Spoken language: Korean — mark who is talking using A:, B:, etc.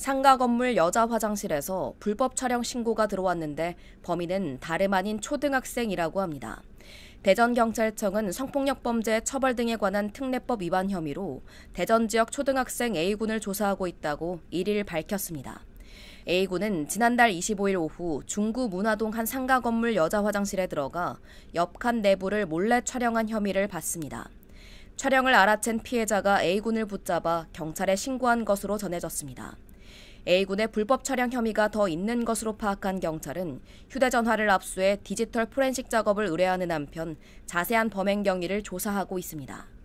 A: 상가 건물 여자 화장실에서 불법 촬영 신고가 들어왔는데 범인은 다름 아닌 초등학생이라고 합니다. 대전경찰청은 성폭력 범죄 처벌 등에 관한 특례법 위반 혐의로 대전 지역 초등학생 A군을 조사하고 있다고 1일 밝혔습니다. A군은 지난달 25일 오후 중구 문화동 한 상가 건물 여자 화장실에 들어가 옆 칸 내부를 몰래 촬영한 혐의를 받습니다. 촬영을 알아챈 피해자가 A군을 붙잡아 경찰에 신고한 것으로 전해졌습니다. A군의 불법 촬영 혐의가 더 있는 것으로 파악한 경찰은 휴대전화를 압수해 디지털 포렌식 작업을 의뢰하는 한편 자세한 범행 경위를 조사하고 있습니다.